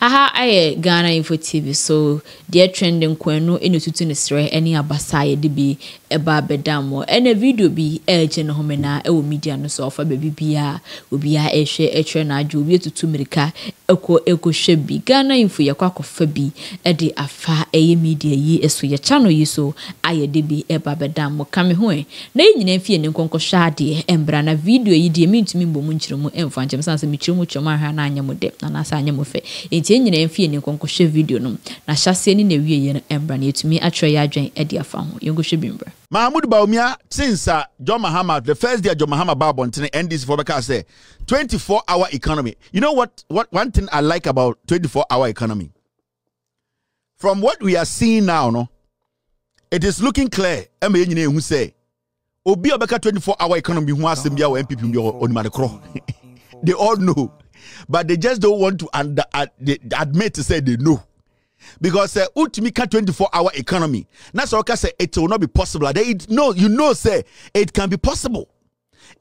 aha ayɛ ghana info tv so deɛ trend nkwanu ɛna tutu ne serɛ ɛne abasa a yɛde bi ɛba abɛda mo. Ɛna video bi ɛregye ne home na ɛwɔ media no so ɔfa baabi biara obiara ɛrehwɛ ɛtwerɛ n'adwo obi atutu mmirika ɛkɔ ɛkɔhwɛ bi. Ghana info yɛkɔ akɔfa bi ɛde afa ɛyɛ media yi so yɛ channel yi so a yɛde bi ɛba abɛda mo. Ka me ho ɛ na yɛ nyinaa mfie ne nkɔnkɔhwɛ adeɛ ɛmbra na video yi deɛ mentumi mbɔ mu nkyerɛ mu ɛmfa nkyɛm sane sɛ mekyerɛ mu kyerɛ mu ahwɛ na anyɛ mo dɛ anaasɛ anyɛ mo fɛ nti yɛn nyinaa mfie ne nkɔnkɔhwɛ video no na hyɛseɛ ne na awieɛ no ɛmbra na yɛtumi atwerɛ yɛ adwɛn ɛde afa ho. Yɛnkɔhwɛ bi mbra mahmoud bawumia since uh, john mahama the first day john mahama abɔntene ndc for bɛka sɛ 24 hour economy. You know what, what one thing i like about 24 hour economy? From what we are seeing now no it is looking clear. Yɛn nyinaa obi a ɔbɛka 24 hour economy ho asɛm bi a wɔ npp bi wɔ onimade korɔ they all know but they just don't want to under, uh, admit to say they know because uh, ultimately 24 hour economy. Na sɛ ɔka sɛ it will not be possible. They no you know say it can be possible.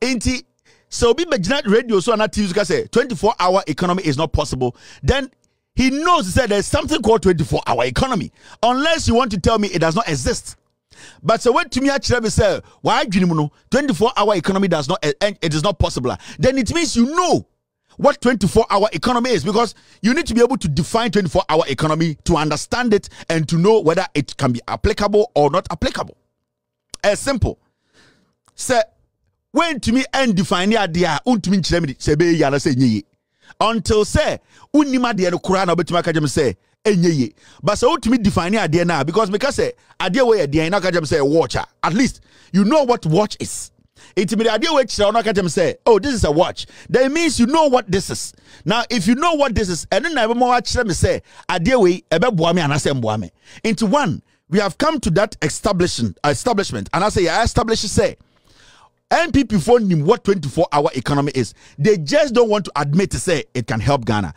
Nti sɛ obi bɛgyina radio so so ka sɛ 24 hour economy is not possible then he knows he that there's something called 24 hour economy. Unless you want to tell me it does not exist. But so when to me actually say why dream no 24 hour economy does not eh, it is not possible. Then it means you know what 24 hour economy is because you need to be able to define 24 hour economy to understand it and to know whether it can be applicable or not applicable. As simple. Say when to me and define the idea untumi nkyerɛ me sɛ ɛbɛyɛ yie anasɛ until sɛ wonnim adeɛ no koraa na wobɛtumi aka gyem sɛ ɛnyɛ yie. But define adeɛ no a because meka sɛ adeɛ wɔ yɛ deɛn na aka gyem sɛ watch a at least you know what watch is Intimidate idea which say, say, oh, this is a watch. That means you know what this is. Now, if you know what this is, and then I watch them say, idea way, ebe buame and say buame. Into one, we have come to that establishment, establishment, and I say, I establish say, NPP for him what 24 hour economy is. They just don't want to admit to say it can help Ghana.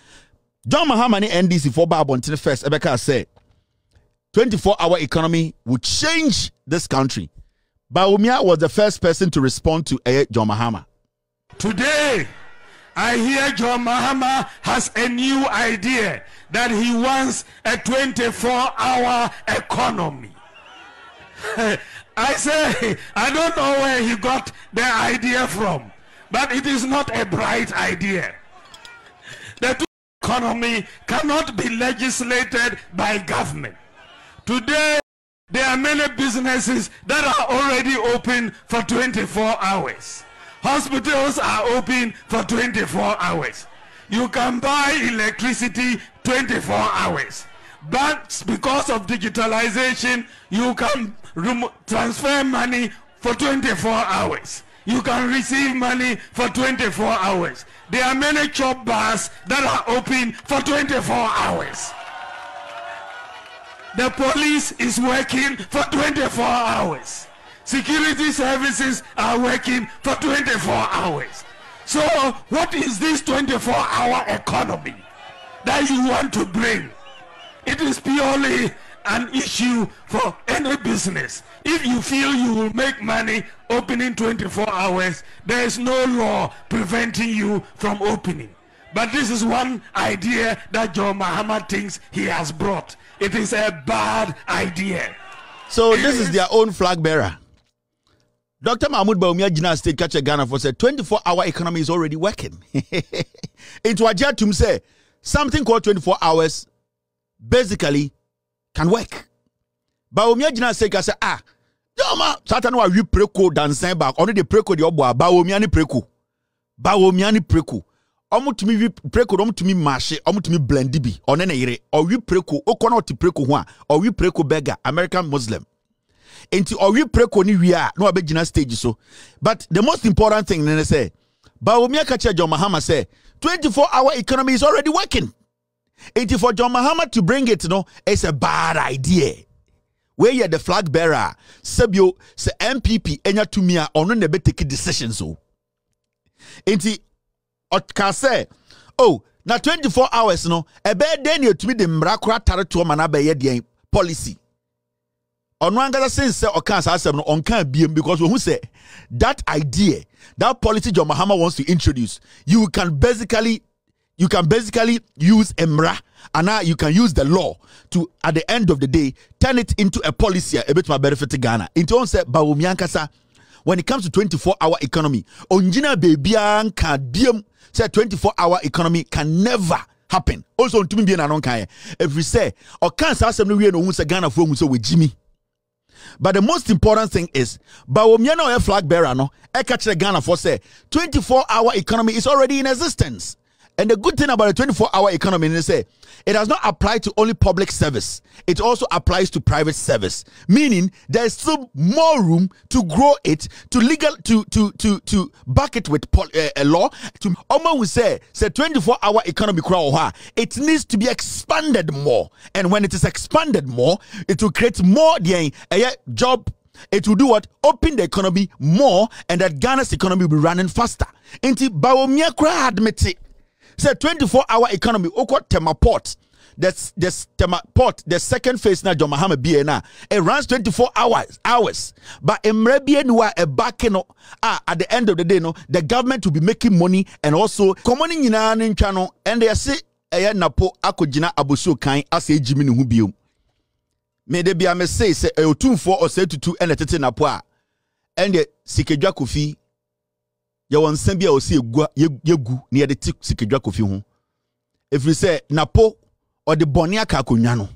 John Mahamani NDC for Bob the first, Ebeka say 24 hour economy will change this country. Bawumia was the first person to respond to uh, John Mahama. Today, I hear John Mahama has a new idea that he wants a 24 hour economy. I say, I don't know where he got the idea from, but it is not a bright idea. The economy cannot be legislated by government. Today, there are many businesses that are already open for 24 hours. Hospitals are open for 24 hours. You can buy electricity 24 hours. Banks, because of digitalization, you can transfer money for 24 hours. You can receive money for 24 hours. There are many chop bars that are open for 24 hours. The police is working for 24 hours. Security services are working for 24 hours. So what is this 24 hour economy that you want to bring? It is purely an issue for any business. If you feel you will make money opening 24 hours, there is no law preventing you from opening. But this is one idea that John Mahama thinks he has brought. It is a bad idea. So this is their own flag bearer. Dr. Mahmoud Bawumia Jina State Catcher Ghana for said 24 hour economy is already working. Into a to say something called 24 hours basically can work. Bawumia Jina State Catcher ah Yoma Satan wa wi preko dansan back only the preko the obo Bawumia ni preko. Bawumia ni preko ɔmo tumi wi preko ɔmo tumi maahye ɔmo tumi blendi bi. Ɔne ne yere ɔwi preko okɔ na ɔte preko ho a ɔwi preko beggar american muslim. Nti ɔwi preko ni wie a na wabɛgyina stage so. But the most important thing ne ne sɛ baomi aka kyerɛ john mahama sɛ 24 hour economy is already working. Nti for john mahama to bring it no it's a bad idea. Wei yɛ the flag bearer sɛbio sɛ npp anya tumi a ɔno na ɛbɛtake decisions o. Nti ɔka sɛ oh na 24 hours no ɛbɛyɛ dɛn ne ɛtumi de mmara kora tare toɔ ma no abɛyɛ policy. Ɔno ankasa sen sɛ ɔka saa asɛm no ɔnka biem because wɔhu sɛ that idea that policy john mahama wants to introduce you can basically you can basically use emra and now you can use the law to at the end of the day turn it into a policy a bit my benefit to ghana into on say bawumi ankasa when it comes to 24 hour economy ongyina baby anka diem say 24 hour economy can never happen. Also ntumi bi na no nkan every say or can say asem no wie no hu say ghana fo hu say we jimi but the most important thing is bawumia na oyɛ flag bearer no ɛka kyerɛ ghana for say 24 hour economy is already in existence. And the good thing about the 24 hour economy is say it does not apply to only public service. It also applies to private service. Meaning there's still more room to grow it to legal to to to to back it with pol- uh, a law. To Omo will say say 24 hour economy wɔ it needs to be expanded more. And when it is expanded more it will create more the uh, job. It will do what? Open the economy more, and that Ghana's economy will be running faster. Inti Bawumia kura admit Say 24 hour economy, Oko Tema Port. That's the Tema Port, the second phase na John Mahama BNA. It runs 24 hours, hours. But Emrebie Nwa a back no ah, at the end of the day, no, the government will be making money and also common in in channel and they say ɛyɛ napo akɔgyina abosuo kan asɛ gyimi ne ho biom mede bia mesei sɛ ɛyɛ otumfoɔ ɔsɛ tutu ɛna tete napo a ɛndeɛ sikadwa kofi yɛwɔ nsa bi a yɛ- yɛgu na yɛde te sikadwa kofi ho. Ɛfiri sɛ napo ɔde bɔne aka akonnwa no.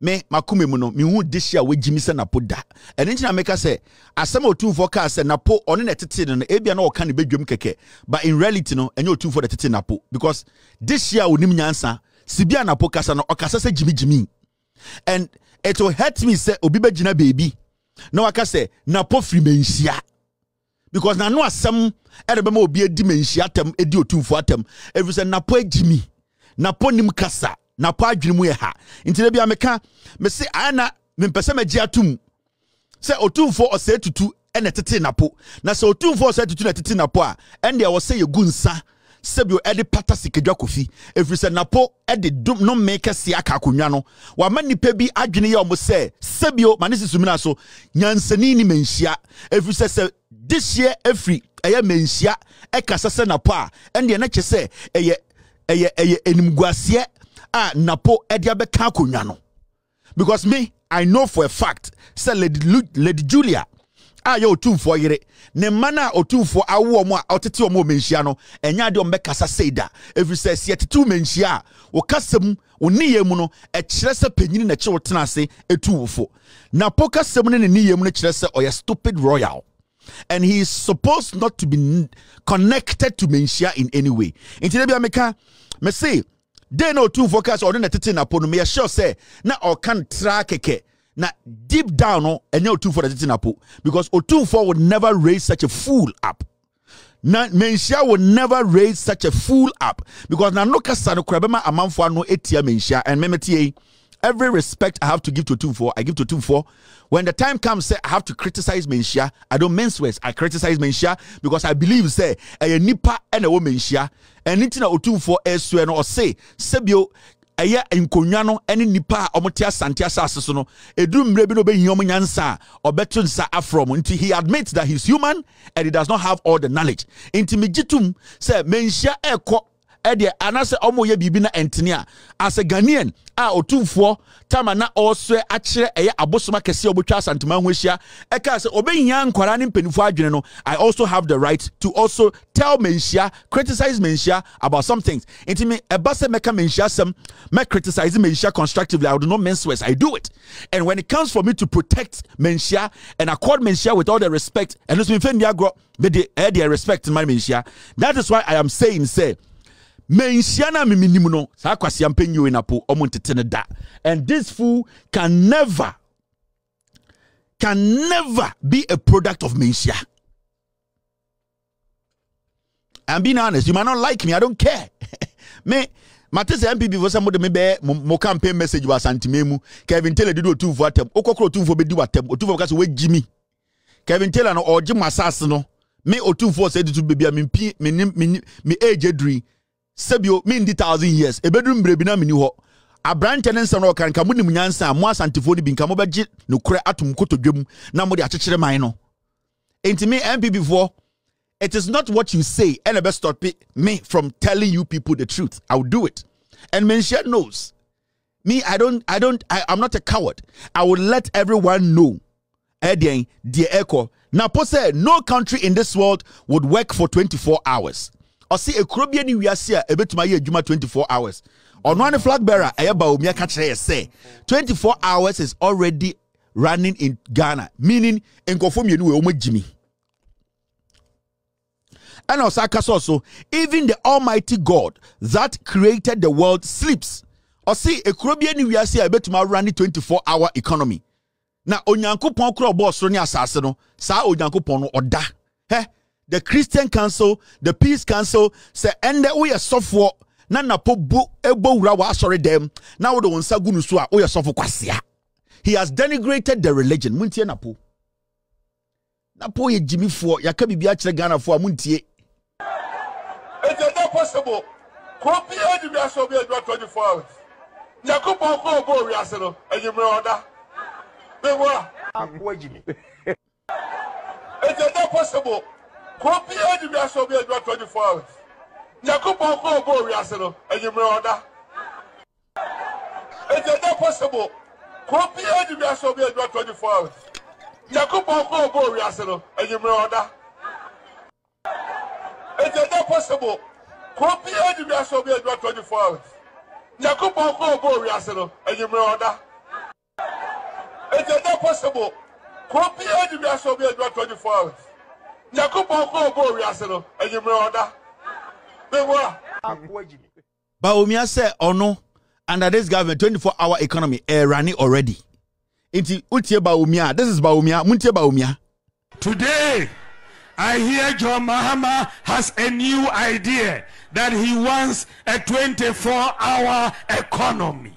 Me makoma mu no mehu dehye a wagyimi sɛ napo da. Ɛno nti meka sɛ asɛm a ɔtumfoɔ kaa sɛ napo ɔne na ɛtete no no ebia na ɔka ne bɛdwam kɛkɛ. But in reality no ɛnyɛ ɔtumfoɔ na ɛtete napo. Because dehye a ɔnim nyansa sibi a napo kasa no ɔkasa sɛ gyimigyimi. And it will hurt me sɛ obi bɛgyina baabi na waka sɛ napo firi manhyia because n'ano asɛm ɛde bɛma obi adi manhyia atɛm edi otumfoɔ atɛm ɛfiri sɛ napo agyimi napo nim kasa. Napo adwene mu yɛ ha. Nti da bia meka mese ayɛ na mempɛ sɛ magye atom. Sɛ otumfoɔ ɔsɛe tutu ɛna ɛtete napo. Na sɛ otumfoɔ ɔsɛe tutu na ɛtete napo a ɛndeɛ ɛwɔ sɛ yɛgu nsa sɛbio ɛde pata sikadwa kofi ɛfiri sɛ napo ɛde dom nnome kɛseɛ aka akonnwa no. Wama nnipa bi adwene yɛ ɔmo sɛ sɛbio ma ne susumina so. Nyansani ni manhyia. Ɛfiri sɛ sɛ dehyeɛ afiri ɛyɛ manhyia ɛkasa sɛ napo a ɛndeɛ na kyɛ sɛ ɛyɛ ɛyɛ ɛyɛ animguaseɛ a napo ɛde abɛka akonnwa no. Because me i know for a fact sɛ lady, lady julia a yɛ otumfoɔ yere. Ne mma no a otumfoɔ awo ɔmo a ɔtete ɔmo manhyia no ɛnyɛ adeɛ ɔmbɛkasa sei da. Ɛfiri sɛ sɛ yɛtete wo manhyia wo kasa mu mu no ɛkyerɛ sɛ panyini na ɛkyerɛ wo tena ase na po ne nneyɛ mu no stupid royal. And he is supposed not to be connected to menhyia in any way. Nti da bia meka me se den na otumfoɔ ka sɛ ɔne na tete napo no na ɔka no tra kɛkɛ na deep down no ɛnyɛ otumfoɔ na tete napo because otumfoɔ would never raise such a fool up na menhyia will never raise such a fool up because na no kasa no kora bɛma amanfoɔ ano etia menhyia and memetie every respect I have to give to Tumfor, I give to Tumfor. When the time comes, say I have to criticize Menhyia. I don't mince words. I criticize Menhyia because I believe say a nipa and a woman Menhyia. And that Tumfor is or say Sebio. Ɛyɛ nkonnwa no ne nipa a ɔmote asante asase so no ɛduru mmerɛ bi na ɔbɛhia ɔmo nyansa a ɔbɛto nsa afrɔ mo nti he admits that he's human and he does not have all the knowledge. Nti megye tom sɛ menhyia ɛrekɔ ɛdeɛ anaasɛ ɔmo yɛ biribi na ɛntene a as a ghanaian a otumfoɔ tama na ɔresɛ akyerɛ ɛyɛ abosom akɛseɛ a ɔbɛtwa asantema ho ahyia ɛka sɛ ɔbɛhia nkwaraa ne mpanimfoɔ adwene no i also have the right to also tell menhyia criticize menhyia about some things. Nti me ɛba sɛ mɛka menhyia asɛm mɛ criticize menhyia constructively. I would not mince words. I do it. And when it comes for me to protect menhyia and accord menhyia with all the respect and nso mfɛn di agorɔ mede ɛyɛ deɛ respect ma menhyia. That is why i am saying say menhyia no a memenim no saa kwasea mpanyio napo ɔmo ntete no da and this fool can never can never be a product of menhyia I'm being honest. You might not like me. I don't care. me, mate sɛ MPP fo sɛ mode me bɛɛ mo- campaign message wɔ asanteme mu Kevin Taylor didi otumfo atɛm wokɔkora otumfo bɛdi watɛm otumfo ka sɛ woagyi mi Kevin Taylor no ɔgye mo asase no me otumfo sɛ tutu baabi a mempi me me age aduri sɛbio mendi thousand years ɛbɛduru mmerɛ bi na menni hɔ aberantɛ ne nsɛm no ɔka nka monim nyansa a mo asantefoɔ no bi nka mobɛgye nokorɛ atom na enti me NPP foɔ it is not what you say and the best stop me from telling you people the truth. I'll do it. And Menhyia knows. Me, I don't, I don't, I, I'm not a coward. I will let everyone know. Eh, Edian, dear echo. Now, said no country in this world would work for 24 hours. Or see a Caribbean in Yasia, a bit my year, 24 hours. On one flag bearer, I about say 24 hours is already running in Ghana, meaning in conform you Jimmy. And also, also, even the Almighty God that created the world sleeps. Or see, a Caribbean we are see a bit more running 24 hour economy. Na onyankopɔn kura ɔbɔ ɔsoro ne asase no saa onyankopɔn no ɔda hɛ the christian council the peace council sɛ ɛndɛ woyɛ sɔfoɔ na napo bu ebɔ wura wɔ asɔre dɛm na wode wɔn nsa gu no so a woyɛ sɔfo kwasea he has denigrated the religion muntie napo napo yɛ gyimifoɔ yɛaka biribi akyerɛ ghanafoɔ a muntie It's not possible. Kuro bi a di wiase obi adwa twenty four hours. Nyankopɔn kɔ ɔbɔ wiase no, enyimire ɔda. Bɛwɔ a. Akoa gyimi. It's not possible. Kuro bi a di wiase obi adwa twenty four hours. Nyankopɔn kɔ ɔbɔ wiase no, enyimire ɔda. It's not possible. Kuro bi a di wiase obi adwa twenty four hours. Nyankopɔn kɔ ɔbɔ wiase no, enyimire ɔda. It is not possible. Kuro bi a di wiase obi adwa twenty four hours. Nyankopɔn kɔ ɔbɔ wiase no, enyimire ɔda. It is not possible. Kuro bi a di wiase obi adwa twenty four hours. Nyankopɔn kɔ ɔbɔ wiase no, ɔda. Oh under this government, 24 hour economy, running already. Inti utie Baumia, this is Baumia, muntie Baumia. Today, I hear John Mahama has a new idea that he wants a 24 hour economy.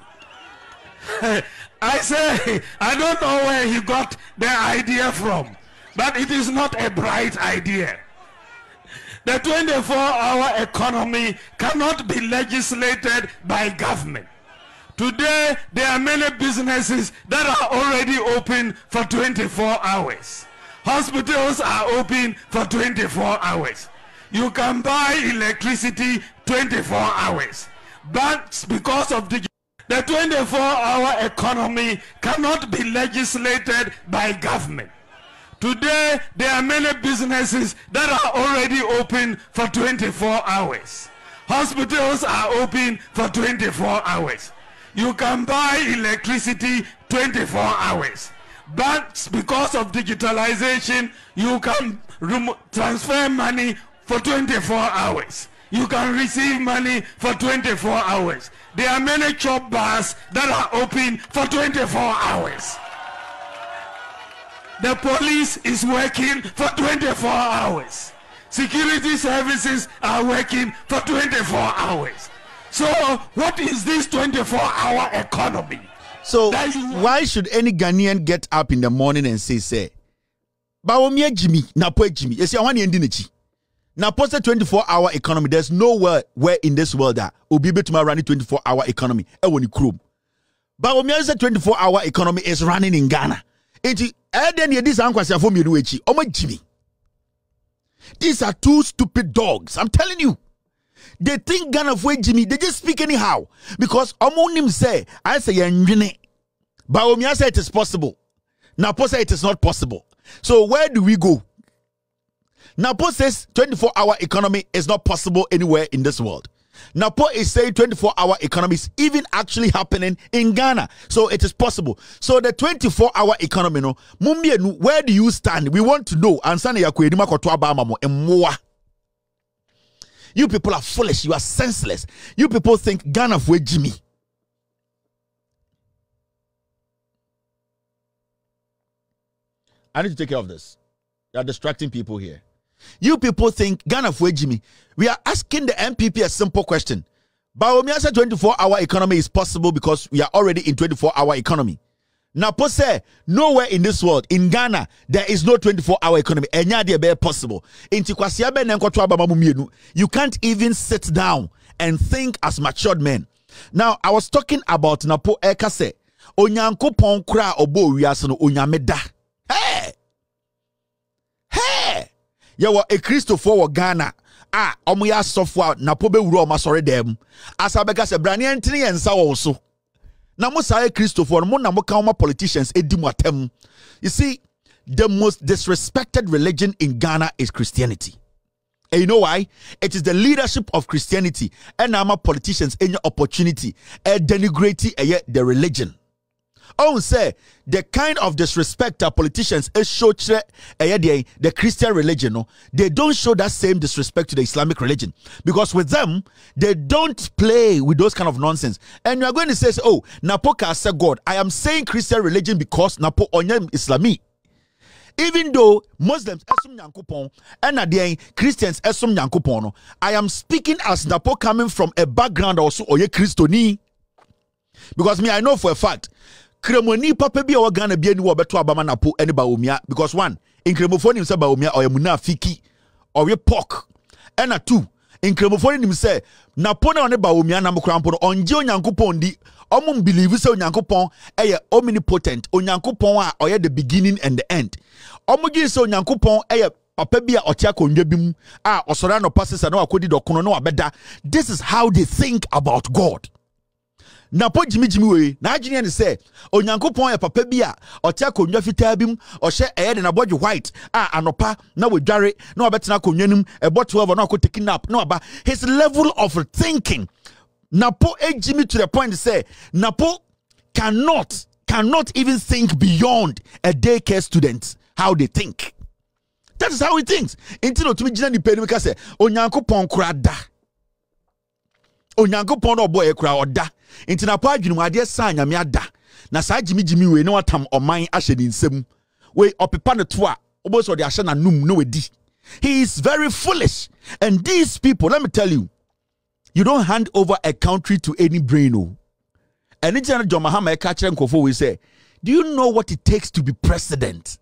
I say, I don't know where he got the idea from, but it is not a bright idea. The 24 hour economy cannot be legislated by government. Today, there are many businesses that are already open for 24 hours. Hospitals are open for 24 hours. You can buy electricity 24 hours. Banks, because of the the 24 hour economy cannot be legislated by government. Today, there are many businesses that are already open for 24 hours. Hospitals are open for 24 hours. You can buy electricity 24 hours. Banks, because of digitalization, you can transfer money for 24 hours. You can receive money for 24 hours. There are many chop bars that are open for 24 hours. The police is working for 24 hours. Security services are working for 24 hours. So, what is this 24 hour economy? So why should any Ghanaian get up in the morning and say, say, Bawumia Jimmy, Napo Jimmy, you see, I want to end Now, post a 24 hour economy. There's nowhere where in this world that will be able to run a 24 hour economy. I want to Bawumia is a 24 hour economy is running in Ghana. You this uncle say for me do echi. Omo Jimmy. These are two stupid dogs. I'm telling you. They think Ghana for Jimmy. They just speak anyhow because omo nim say I say yenjene. Bawumia say it is possible. Napo say it is not possible. So where do we go? Napo says 24 hour economy is not possible anywhere in this world. Napo is saying 24 hour economy is even actually happening in Ghana. So it is possible. So the 24 hour economy, no, Mumbienu, where do you stand? We want to know. Ansana yakwedima kotwa bama mo emmoa. You people are foolish. You are senseless. You people think Ghana for Jimmy. I need to take care of this. You are distracting people here. You people think Ghana for Jimmy. We are asking the NPP a simple question. Bawumia said 24 hour economy is possible because we are already in 24 hour economy. Now, say nowhere in this world, in Ghana, there is no 24 hour economy. Enya de be possible. You can't even sit down and think as matured men. Now, I was talking about Napo Eka eh, se, Onyankopon kra obo wiase no onyame da. Hey! Hey! Yɛwɔ ekristofoɔ ghana a ɔmo yɛ asɔfo a napo bɛwura ɔmo asɔre dɛm. Asa bɛka sɛ braneɛ ntene yɛn nsa wɔ so. Na mo saa mo na mo ka ɔmo politicians edi mo atam. You see the most disrespected religion in ghana is christianity. And you know why? It is the leadership of Christianity. And our politicians any opportunity. And denigrate eh, the religion. Oh, say the kind of disrespect our politicians is show eh, the, the Christian religion. No, they don't show that same disrespect to the Islamic religion because with them they don't play with those kind of nonsense. And you are going to say, "Oh, napo Napoka said God." I am saying Christian religion because Napo onyem Islami even though muslims eh, ɛsom nyankopɔn ɛna eh, deɛn christians ɛsom nyankopɔn no i am speaking as napo coming from a background also ɔyɛ kristoni because me i know for a fact kremoni papa bi a ɔwɔ ghana bi ani wɔ ɔbɛto abama napo ɛne baomia because one nkremofo nim sɛ baomia ɔyɛ munafiki ɔwe pork. Ɛna two nkremofo nim sɛ napo na ɔne baomia nam koraa mpo no ɔngye onyankopɔn di. Ɔmo mbelieve sɛ onyankopɔn ɛyɛ omnipotent onyankopɔn a ɔyɛ the beginning and the end. Ɔmo gye sɛ onyankopɔn ɛyɛ papa bi a ɔte akonnwa bi mu a ɔsɔre anɔpa sisa na wakɔdi dɔkono na wabɛda. This is how they think about god napo gyimigyimi wei n'adwene ne sɛ onyankopɔn yɛ papa bi a ɔte akonnwa fitaa bi white a anɔpa na wadware na wabɛtena akonnwa no mu ɛbɔ 12 na wakɔ take nap na waba. His level of thinking napo gyimi to the point say napo cannot cannot even think beyond a daycare student how they think. That is how he thinks. Nti na otumi gyina nipa anim ka sɛ onyankopɔn da onyankopɔn na ɔbɔ yɛ kora ɔda. Nti napo adwene mu adeɛ saa nyame ada. Na saa gyimigyimi wei na watam ɔman ahyɛ ne nsam. Wei ɔpepa ne to a wobɔ sɛ ɔde ahyɛ n'anum na wadi. He is very foolish. And these people let me tell you you don't hand over a country to any brain oh. Ɛne gyina john mahama ɛka kyerɛ nkɔfoɔ wei sɛ do you know what it takes to be president?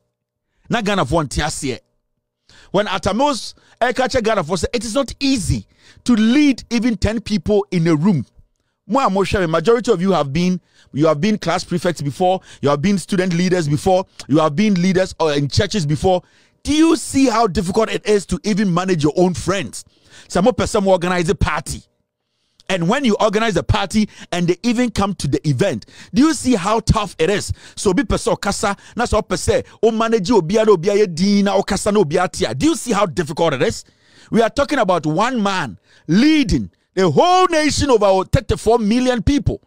Na ghanafoɔ nte aseɛ when atamos kyerɛ ghanafoɔ sɛ it is not easy to lead even 10 people in a room. Majority of you have been you have been class prefects before you have been student leaders before you have been leaders uh, in churches before. Do you see how difficult it is to even manage your own friends? Some person organize a party and when you organize a party and they even come to the event, do you see how tough it is? So be person kasa na so pese o manage obia no obia din na kasa no obia. Do you see how difficult it is? We are talking about one man leading the whole nation of our 34 million people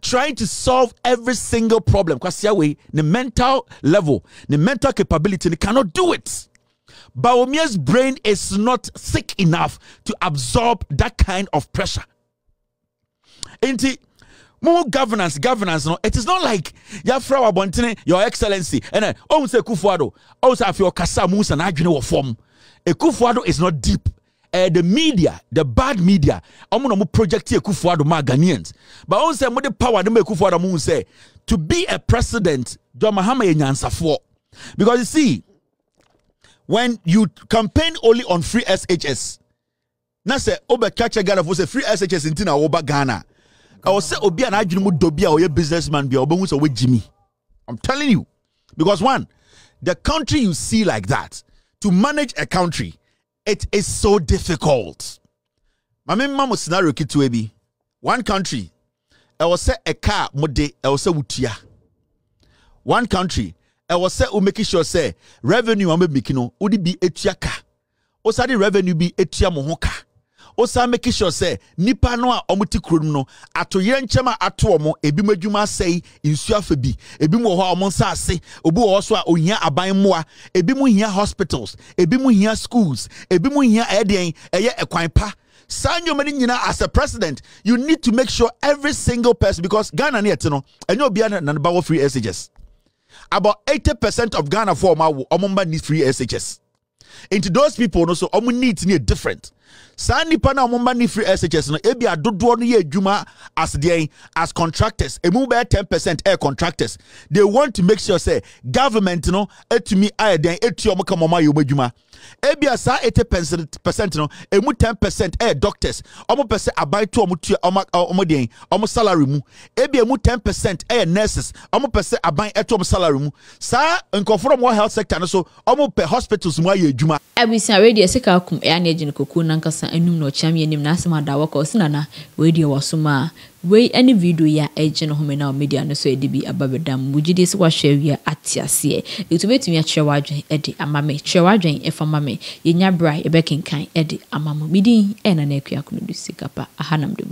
trying to solve every single problem. Because the mental level, the mental capability, they cannot do it. Bawumia's brain is not thick enough to absorb that kind of pressure nti more governance governance no it is not like yɛafra wɔ abɔntene your excellency ɛnɛ ɔhu sɛ kufuado ɔhu sɛ afei ɔkasa mu sɛ n'adwene wɔ fam. Ekufuado is not deep. Uh, the media the bad media ɔmo na ɔmo project ekufuado ma ghanaians. But sɛ mo de power no ma ekufuado mo hu sɛ to be a president john mahama yɛ for. because you see when you campaign only on free shs na sɛ wobɛka kyɛ ghana fo sɛ free shs nti na Oba ghana ɛwɔ sɛ obi a n'adwene mu dɔ bi a ɔyɛ businessman bi a ɔbɛhu sɛ me. I'm telling you. Because one the country you see like that to manage a country it is so difficult. Maame mma mo scenario ketewa bi. One country ɛwɔ sɛ ɛka a mo de ɛwɔ sɛ wotua. One country ɛwɔ sɛ o make sure sɛ revenue a mo miki no o de bi etua ka o revenue bi etua mo ho wosan make sure sɛ nipa no a wɔn ti kurom no atoyerɛ nkyɛn a ato wɔn ebi mu adwuma asɛe nsuo afɛ bi. Ebi mu wɔ hɔ a wɔn nsa ase obi wɔ hɔ so a ohia aban mmoa ebi mu hia hospitals ebi mu hia schools ebi mu hia ɛyɛ ɛyɛ ɛkwan pa. No nyinaa as a president you need to make sure every single person because ghana ne yɛte no ɛnyɛ obiara na ne ba wɔ free shs about eighty percent of ghana for ɔmo awo ɔmo mba need free shs into those people so ɔmo needs ne different saa nipa na ɔmo mba ne firi shs no ebi adodoɔ no yɛ adwuma as deɛn as contractors. Emu bɛyɛ ten percent ɛyɛ contractors. They want to make sure say government no etumi ayɛ den etu ɔmo kama ɔmo ayɛ ɔmo adwuma. Ebi a saa eighty percent no emu ten percent ɛyɛ doctors. Ɔmo pɛ sɛ aban to ɔmo tua ɔmo ɔmo deɛn ɔmo salary mu. Ebi emu ten percent ɛyɛ nurses ɔmo pɛ sɛ aban ɛto ɔmo salary mu. Saa nkɔfoɔ no ɔmo health sector no so ɔmo pɛ hospitals mu ayɛ adwuma. abusua radio sika akum ɛyɛ ane agye no koko nankasa anum na ɔkyea mi anim na asɛm ada wɔkɔ ɔsi nana wei deɛ wɔ so mu a wei ne video yi a ɛgye no home na wɔ media no so ɛde bi aba bɛda mu. Wogye sɛ wahwɛ awie ate aseɛ. Ɛtu bɛtumi akyerɛ w'adwen de ama me. Kyerɛ w'adwen ɛfa ma me. Yɛnya berɛ a yɛbɛkenkan de ama mo. Medin ɛna na akua kono do sikapa. Aha nam de